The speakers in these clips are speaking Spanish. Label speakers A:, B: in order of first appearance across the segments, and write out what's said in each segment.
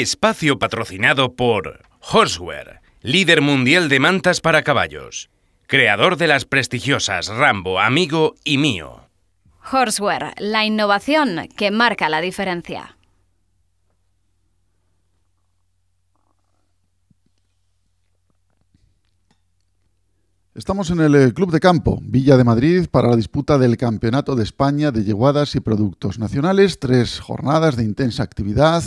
A: Espacio patrocinado por Horseware, líder mundial de mantas para caballos. Creador de las prestigiosas Rambo, Amigo y Mío.
B: Horseware, la innovación que marca la diferencia.
C: Estamos en el eh, Club de Campo, Villa de Madrid, para la disputa del Campeonato de España de Yeguadas y Productos Nacionales. Tres jornadas de intensa actividad,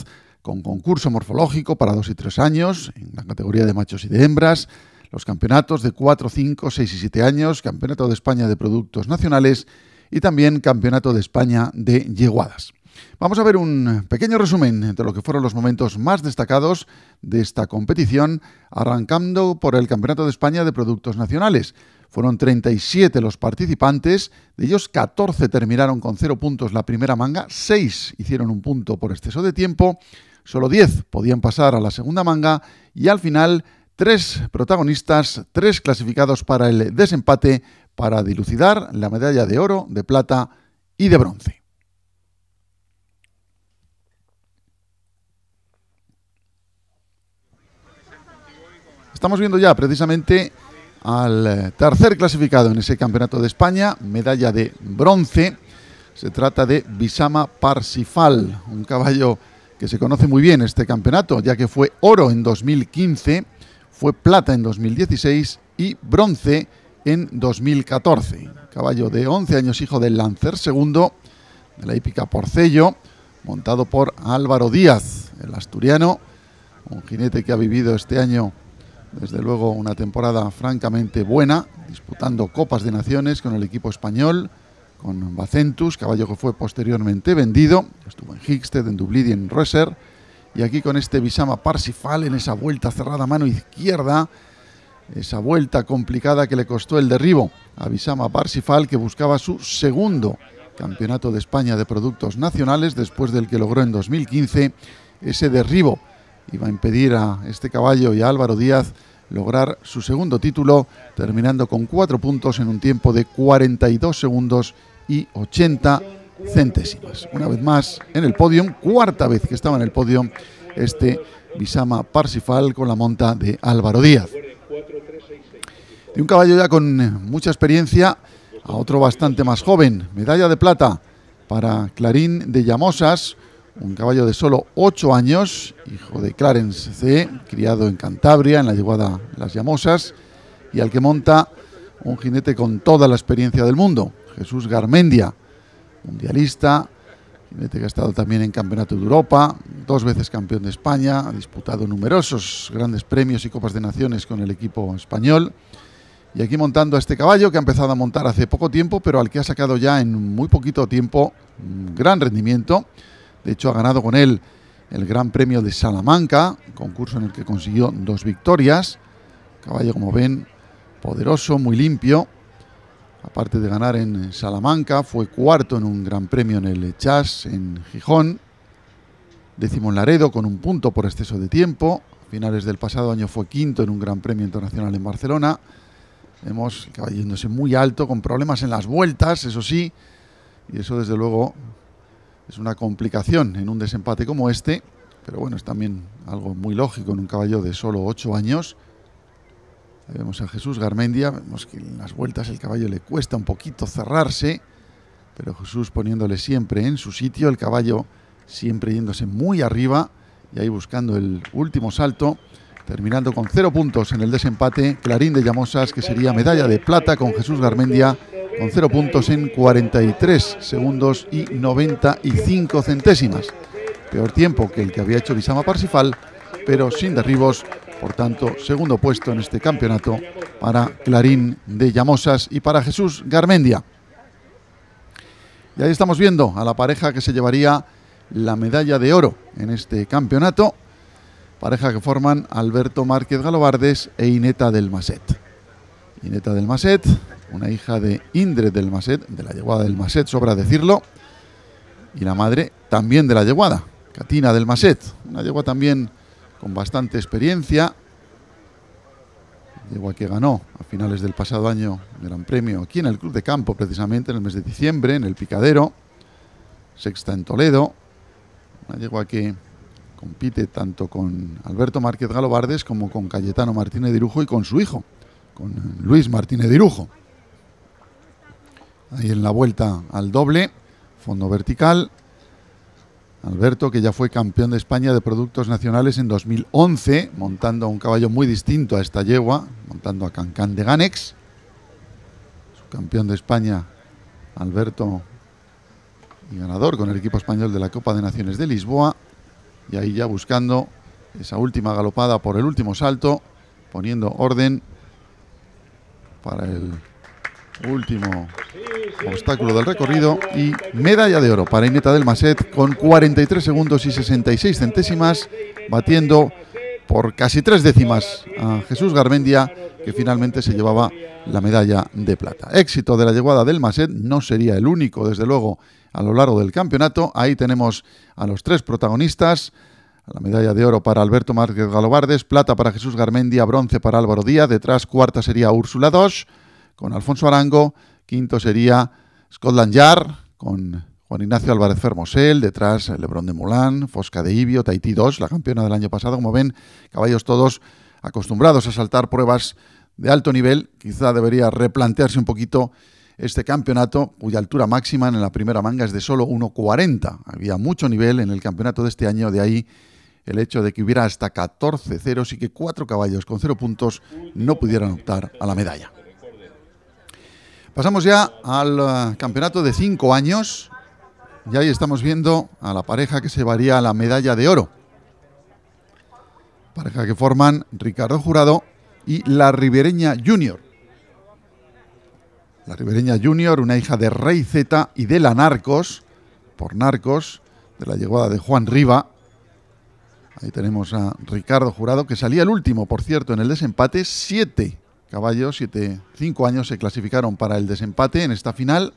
C: con concurso morfológico para dos y tres años, en la categoría de machos y de hembras, los campeonatos de cuatro, cinco, seis y siete años, Campeonato de España de Productos Nacionales y también Campeonato de España de Yeguadas. Vamos a ver un pequeño resumen de lo que fueron los momentos más destacados de esta competición, arrancando por el Campeonato de España de Productos Nacionales. Fueron 37 los participantes, de ellos 14 terminaron con 0 puntos la primera manga, 6 hicieron un punto por exceso de tiempo, solo 10 podían pasar a la segunda manga y al final tres protagonistas, tres clasificados para el desempate para dilucidar la medalla de oro, de plata y de bronce. Estamos viendo ya precisamente al eh, tercer clasificado en ese campeonato de España, medalla de bronce. Se trata de Bisama Parsifal, un caballo que se conoce muy bien este campeonato, ya que fue oro en 2015, fue plata en 2016 y bronce en 2014. Caballo de 11 años, hijo del Lancer II, de la hípica Porcello, montado por Álvaro Díaz, el asturiano, un jinete que ha vivido este año desde luego una temporada francamente buena, disputando Copas de Naciones con el equipo español, con Bacentus, caballo que fue posteriormente vendido, estuvo en Hicksted, en Dublín y en Reser, y aquí con este Bisama Parsifal en esa vuelta cerrada mano izquierda, esa vuelta complicada que le costó el derribo a Bisama Parsifal, que buscaba su segundo campeonato de España de productos nacionales, después del que logró en 2015 ese derribo. Iba a impedir a este caballo y a Álvaro Díaz lograr su segundo título, terminando con cuatro puntos en un tiempo de 42 segundos y 80 centésimas. Una vez más en el podio, cuarta vez que estaba en el podio este Bisama Parsifal con la monta de Álvaro Díaz. De un caballo ya con mucha experiencia a otro bastante más joven, medalla de plata para Clarín de Llamosas, un caballo de solo 8 años, hijo de Clarence C., criado en Cantabria, en la llevada Las Llamosas, y al que monta un jinete con toda la experiencia del mundo, Jesús Garmendia, mundialista, jinete que ha estado también en Campeonato de Europa, dos veces campeón de España, ha disputado numerosos grandes premios y Copas de Naciones con el equipo español. Y aquí montando a este caballo que ha empezado a montar hace poco tiempo, pero al que ha sacado ya en muy poquito tiempo un gran rendimiento de hecho, ha ganado con él el Gran Premio de Salamanca, concurso en el que consiguió dos victorias. Caballo, como ven, poderoso, muy limpio. Aparte de ganar en Salamanca, fue cuarto en un Gran Premio en el Chas, en Gijón. Décimo en Laredo, con un punto por exceso de tiempo. A finales del pasado año fue quinto en un Gran Premio Internacional en Barcelona. Vemos el caballo yéndose muy alto, con problemas en las vueltas, eso sí. Y eso, desde luego, es una complicación en un desempate como este, pero bueno, es también algo muy lógico en un caballo de solo 8 años. vemos a Jesús Garmendia, vemos que en las vueltas el caballo le cuesta un poquito cerrarse, pero Jesús poniéndole siempre en su sitio, el caballo siempre yéndose muy arriba y ahí buscando el último salto, terminando con cero puntos en el desempate, Clarín de Llamosas, que sería medalla de plata con Jesús Garmendia con cero puntos en 43 segundos y 95 centésimas. Peor tiempo que el que había hecho Bisama Parsifal, pero sin derribos. Por tanto, segundo puesto en este campeonato para Clarín de Llamosas y para Jesús Garmendia. Y ahí estamos viendo a la pareja que se llevaría la medalla de oro en este campeonato. Pareja que forman Alberto Márquez Galobardes e Ineta del Maset. Ineta del Maset, una hija de Indre del Maset, de la yeguada del Maset, sobra decirlo, y la madre también de la yeguada, Catina del Maset, una yegua también con bastante experiencia, yegua que ganó a finales del pasado año el Gran Premio aquí en el Club de Campo, precisamente en el mes de diciembre, en el Picadero, sexta en Toledo, una yegua que compite tanto con Alberto Márquez Galobardes como con Cayetano Martínez de Irujo y con su hijo, con Luis Martínez de Irujo. Ahí en la vuelta al doble, fondo vertical. Alberto, que ya fue campeón de España de productos nacionales en 2011, montando un caballo muy distinto a esta yegua, montando a Cancán de Ganex. Su campeón de España, Alberto, y ganador con el equipo español de la Copa de Naciones de Lisboa. Y ahí ya buscando esa última galopada por el último salto, poniendo orden para el último obstáculo del recorrido y medalla de oro para Ineta del Maset con 43 segundos y 66 centésimas, batiendo por casi tres décimas a Jesús Garmendia, que finalmente se llevaba la medalla de plata. Éxito de la llegada del Maset, no sería el único, desde luego, a lo largo del campeonato. Ahí tenemos a los tres protagonistas. La medalla de oro para Alberto Márquez Galobardes, plata para Jesús Garmendia, bronce para Álvaro Díaz, detrás cuarta sería Úrsula Dos con Alfonso Arango, quinto sería Scotland Yard con Juan Ignacio Álvarez Fermosel, detrás Lebrón de Mulán, Fosca de Ibio, Tahití 2, la campeona del año pasado, como ven, caballos todos acostumbrados a saltar pruebas de alto nivel, quizá debería replantearse un poquito este campeonato, cuya altura máxima en la primera manga es de solo 1,40. Había mucho nivel en el campeonato de este año, de ahí el hecho de que hubiera hasta 14 ceros y que cuatro caballos con cero puntos no pudieran optar a la medalla. Pasamos ya al eh, campeonato de cinco años y ahí estamos viendo a la pareja que se llevaría la medalla de oro. Pareja que forman Ricardo Jurado y la ribereña Junior. La ribereña Junior, una hija de Rey Z y de la Narcos, por Narcos, de la llegada de Juan Riva. Ahí tenemos a Ricardo Jurado, que salía el último, por cierto, en el desempate, 7 Caballo, 7-5 años, se clasificaron para el desempate en esta final.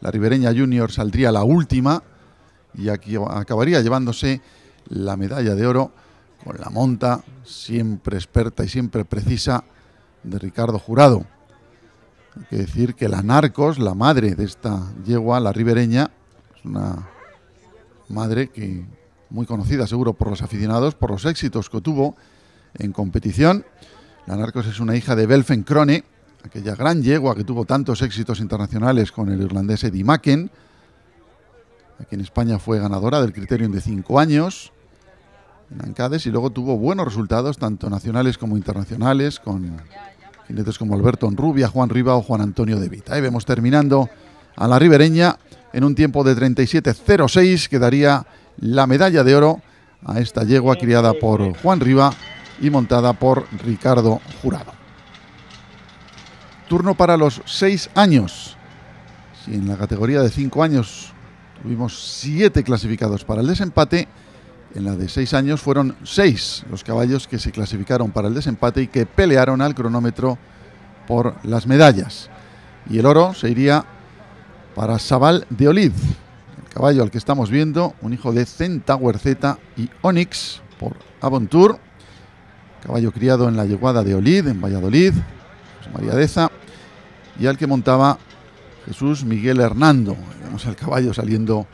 C: La ribereña junior saldría la última y aquí acabaría llevándose la medalla de oro con la monta, siempre experta y siempre precisa, de Ricardo Jurado. Hay que decir que la Narcos, la madre de esta yegua, la ribereña, es una madre que muy conocida seguro por los aficionados, por los éxitos que tuvo en competición. La Narcos es una hija de Belfen Krone, aquella gran yegua que tuvo tantos éxitos internacionales con el irlandés Eddie Macken. Aquí en España fue ganadora del Criterium de cinco años en Ancades y luego tuvo buenos resultados, tanto nacionales como internacionales, con jinetes como Alberto Enrubia, Juan Riva o Juan Antonio de Vita. Ahí vemos terminando a la ribereña en un tiempo de 37.06 que daría la medalla de oro a esta yegua criada por Juan Riva y montada por Ricardo Jurado. Turno para los seis años. Si en la categoría de cinco años tuvimos siete clasificados para el desempate, en la de seis años fueron seis los caballos que se clasificaron para el desempate y que pelearon al cronómetro por las medallas. Y el oro se iría para Sabal de Olid, caballo al que estamos viendo, un hijo de Centaur Z y Onyx por Avontour, caballo criado en la yeguada de Olid, en Valladolid, María Deza, y al que montaba Jesús Miguel Hernando. Vemos al caballo saliendo,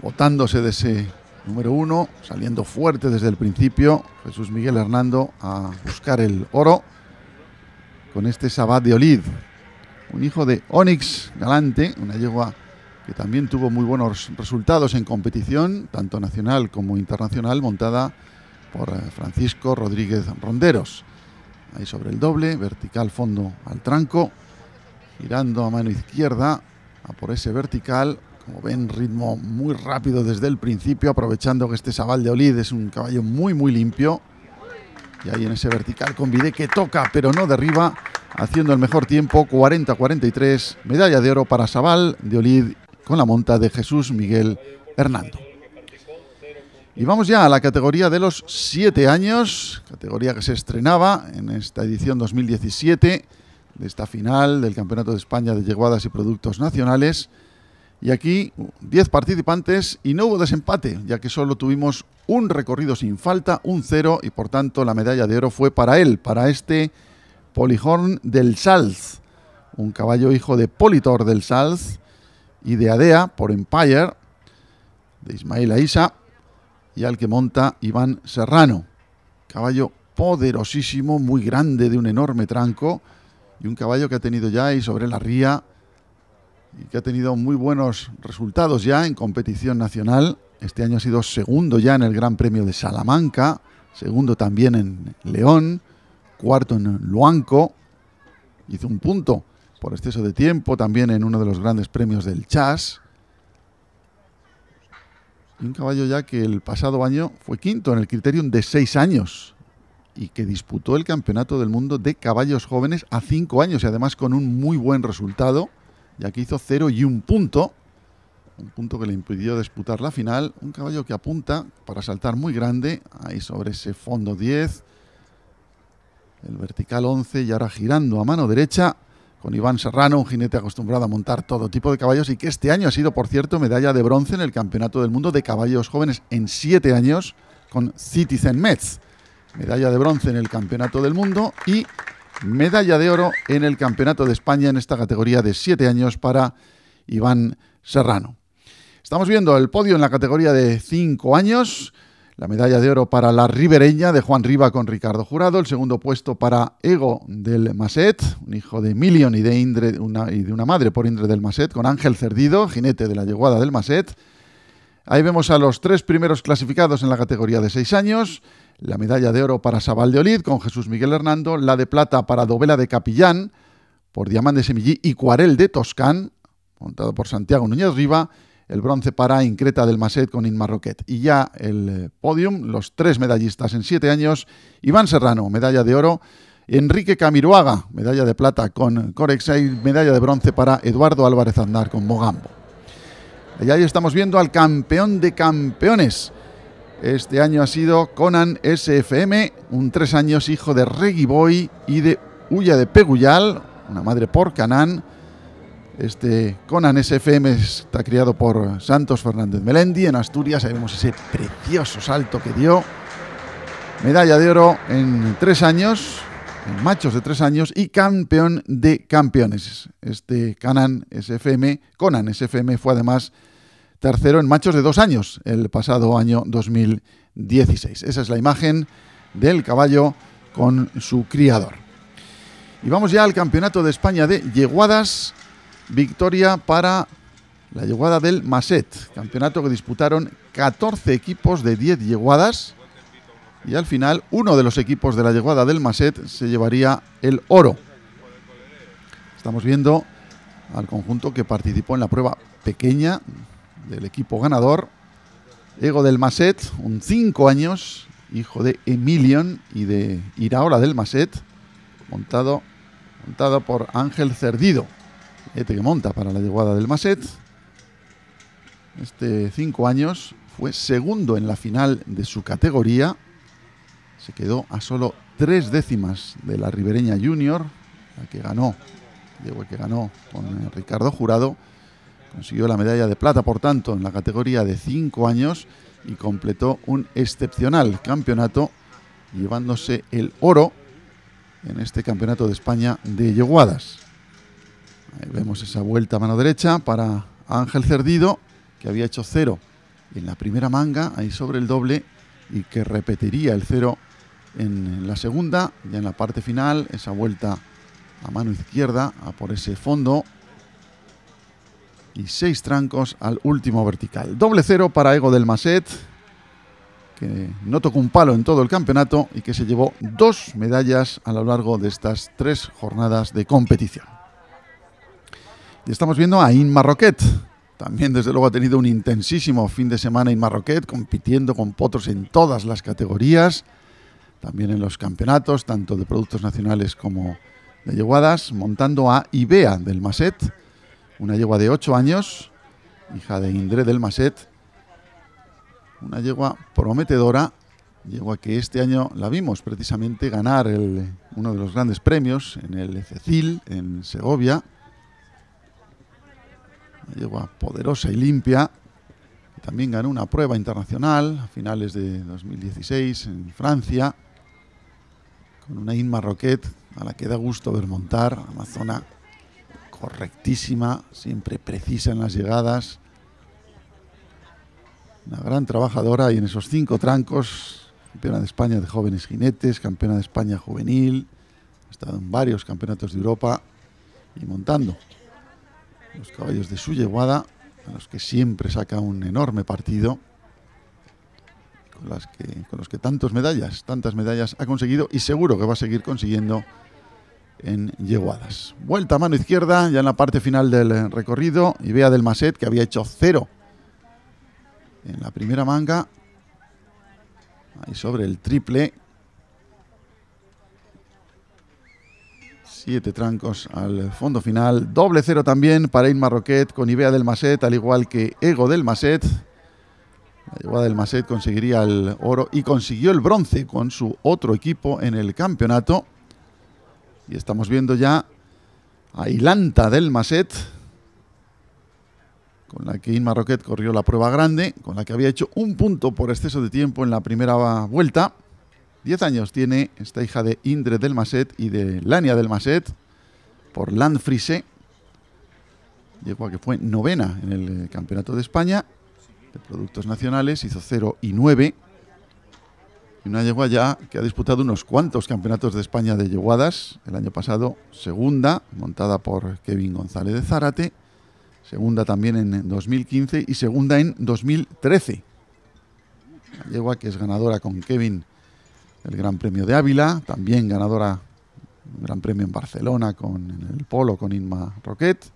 C: botándose de ese número uno, saliendo fuerte desde el principio, Jesús Miguel Hernando a buscar el oro con este Sabat de Olid, un hijo de Onyx Galante, una yegua que también tuvo muy buenos resultados en competición, tanto nacional como internacional, montada por eh, Francisco Rodríguez Ronderos. Ahí sobre el doble, vertical fondo al tranco, girando a mano izquierda por ese vertical. Como ven, ritmo muy rápido desde el principio, aprovechando que este Sabal de Olid es un caballo muy, muy limpio. Y ahí en ese vertical con que toca, pero no derriba, haciendo el mejor tiempo, 40-43, medalla de oro para Sabal de Olid con la monta de Jesús Miguel Hernando. Y vamos ya a la categoría de los siete años, categoría que se estrenaba en esta edición 2017 de esta final del Campeonato de España de Yeguadas y Productos Nacionales. Y aquí 10 participantes y no hubo desempate, ya que solo tuvimos un recorrido sin falta, un cero, y por tanto la medalla de oro fue para él, para este Polihorn del Salz, un caballo hijo de Politor del Salz, y de Adea por Empire, de Ismail Aisa, y al que monta Iván Serrano. Caballo poderosísimo, muy grande, de un enorme tranco, y un caballo que ha tenido ya ahí sobre la ría y que ha tenido muy buenos resultados ya en competición nacional. Este año ha sido segundo ya en el Gran Premio de Salamanca, segundo también en León, cuarto en Luanco, hizo un punto por exceso de tiempo también en uno de los grandes premios del Chas. Un caballo ya que el pasado año fue quinto en el Criterium de seis años y que disputó el Campeonato del Mundo de Caballos Jóvenes a cinco años y además con un muy buen resultado, ya que hizo cero y un punto, un punto que le impidió disputar la final, un caballo que apunta para saltar muy grande, ahí sobre ese fondo 10, el vertical 11 y ahora girando a mano derecha con Iván Serrano, un jinete acostumbrado a montar todo tipo de caballos y que este año ha sido, por cierto, medalla de bronce en el Campeonato del Mundo de Caballos Jóvenes en siete años con Citizen Metz medalla de bronce en el Campeonato del Mundo y medalla de oro en el Campeonato de España en esta categoría de siete años para Iván Serrano. Estamos viendo el podio en la categoría de cinco años. La medalla de oro para la ribereña de Juan Riva con Ricardo Jurado. El segundo puesto para Ego del Maset, un hijo de Milion y de, Indre, una, y de una madre por Indre del Maset, con Ángel Cerdido, jinete de la yeguada del Maset. Ahí vemos a los tres primeros clasificados en la categoría de seis años la medalla de oro para Sabal de Olid con Jesús Miguel Hernando, la de plata para Dovela de Capillán por Diamante Semillí y Cuarel de Toscán, montado por Santiago Núñez Riva, el bronce para Increta del Maset con Inmarroquet. Y ya el eh, podium, los tres medallistas en siete años, Iván Serrano, medalla de oro, Enrique Camiruaga, medalla de plata con Corexa y medalla de bronce para Eduardo Álvarez Andar con Mogambo. Y ahí estamos viendo al campeón de campeones, este año ha sido Conan SFM, un tres años hijo de Reggie Boy y de Ulla de Peguyal, una madre por Canán. Este Conan SFM está criado por Santos Fernández Melendi en Asturias. Ahí vemos ese precioso salto que dio. Medalla de oro en tres años, en machos de tres años y campeón de campeones. Este Conan SFM, Conan SFM fue además tercero en machos de dos años el pasado año 2016. Esa es la imagen del caballo con su criador. Y vamos ya al Campeonato de España de Yeguadas. Victoria para la yeguada del Maset. Campeonato que disputaron 14 equipos de 10 yeguadas. Y al final, uno de los equipos de la yeguada del Maset se llevaría el oro. Estamos viendo al conjunto que participó en la prueba pequeña del equipo ganador. Ego del Maset, un 5 años, hijo de Emilion y de Iraola del Maset, montado, montado por Ángel Cerdido, este que monta para la llegada del Maset. Este 5 años fue segundo en la final de su categoría, se quedó a solo tres décimas de la Ribereña Junior, la que ganó, que ganó con Ricardo Jurado Consiguió la medalla de plata, por tanto, en la categoría de 5 años y completó un excepcional campeonato, llevándose el oro en este campeonato de España de yeguadas. Ahí vemos esa vuelta a mano derecha para Ángel Cerdido, que había hecho cero en la primera manga, ahí sobre el doble, y que repetiría el cero en la segunda, ya en la parte final, esa vuelta a mano izquierda, a por ese fondo, y seis trancos al último vertical. Doble cero para Ego del Maset, que no tocó un palo en todo el campeonato y que se llevó dos medallas a lo largo de estas tres jornadas de competición. Y estamos viendo a Inma Roquet. También, desde luego, ha tenido un intensísimo fin de semana Inma Roquet, compitiendo con potros en todas las categorías, también en los campeonatos, tanto de productos nacionales como de yeguadas, montando a Ibea del Maset una yegua de 8 años, hija de Indre del Maset, una yegua prometedora, yegua que este año la vimos precisamente ganar uno de los grandes premios en el Cecil, en Segovia. Yegua poderosa y limpia, también ganó una prueba internacional a finales de 2016 en Francia, con una Inma Roquet a la que da gusto ver montar, Amazona correctísima, siempre precisa en las llegadas. Una gran trabajadora y en esos cinco trancos, campeona de España de jóvenes jinetes, campeona de España juvenil, ha estado en varios campeonatos de Europa y montando los caballos de su yeguada, a los que siempre saca un enorme partido, con, las que, con los que tantas medallas, tantas medallas ha conseguido y seguro que va a seguir consiguiendo en yeguadas. Vuelta a mano izquierda, ya en la parte final del recorrido, y vea del Maset, que había hecho cero en la primera manga. Ahí sobre el triple. Siete trancos al fondo final. Doble cero también para Inma Roquet con Ibea del Maset, al igual que Ego del Maset. La del Maset conseguiría el oro y consiguió el bronce con su otro equipo en el campeonato. Y estamos viendo ya a Ilanta del Maset, con la que Inma Roquet corrió la prueba grande, con la que había hecho un punto por exceso de tiempo en la primera vuelta. Diez años tiene esta hija de Indre del Maset y de Lania del Maset por Landfrise. Llegó a que fue novena en el Campeonato de España de Productos Nacionales, hizo 0 y 9. Y una yegua ya que ha disputado unos cuantos campeonatos de España de yeguadas. El año pasado, segunda, montada por Kevin González de Zárate. Segunda también en 2015 y segunda en 2013. Una yegua que es ganadora con Kevin el Gran Premio de Ávila. También ganadora un Gran Premio en Barcelona con en el polo con Inma Roquet.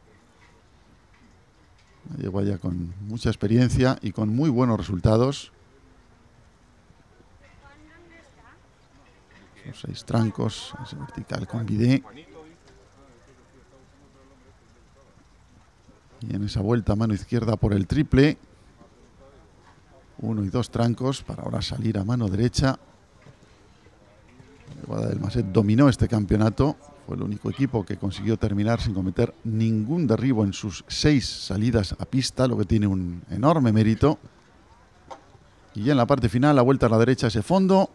C: Yegua ya con mucha experiencia y con muy buenos resultados. Los seis trancos, ese vertical con bidé. Y en esa vuelta mano izquierda por el triple. Uno y dos trancos para ahora salir a mano derecha. Guada del dominó este campeonato. Fue el único equipo que consiguió terminar sin cometer ningún derribo en sus seis salidas a pista, lo que tiene un enorme mérito. Y ya en la parte final, la vuelta a la derecha, ese fondo.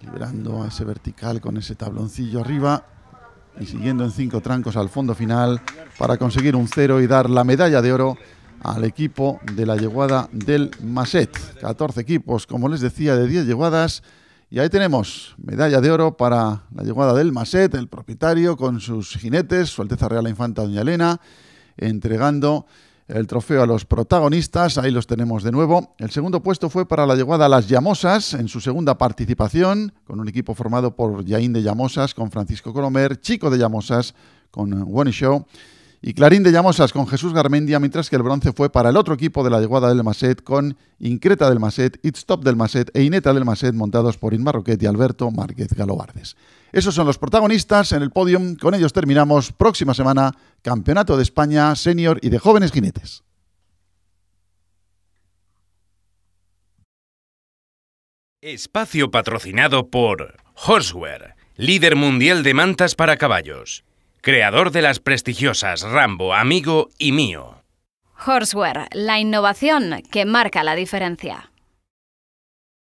C: Liberando a ese vertical con ese tabloncillo arriba y siguiendo en cinco trancos al fondo final para conseguir un cero y dar la medalla de oro al equipo de la yeguada del Maset. 14 equipos, como les decía, de 10 yeguadas. Y ahí tenemos medalla de oro para la yeguada del Maset, el propietario con sus jinetes, Su Alteza Real la Infanta Doña Elena, entregando el trofeo a los protagonistas, ahí los tenemos de nuevo. El segundo puesto fue para la llegada Las Llamosas en su segunda participación, con un equipo formado por Yaín de Llamosas, con Francisco Colomer, Chico de Llamosas, con One Show, y Clarín de Llamosas con Jesús Garmendia, mientras que el bronce fue para el otro equipo de la llegada del Maset, con Increta del Maset, It's Stop del Maset e Ineta del Maset, montados por Inma Roquet y Alberto Márquez Galobardes. Esos son los protagonistas en el podium. Con ellos terminamos. Próxima semana, Campeonato de España Senior y de Jóvenes Jinetes.
A: Espacio patrocinado por Horseware, líder mundial de mantas para caballos. Creador de las prestigiosas Rambo, Amigo y Mío.
B: Horseware, la innovación que marca la diferencia.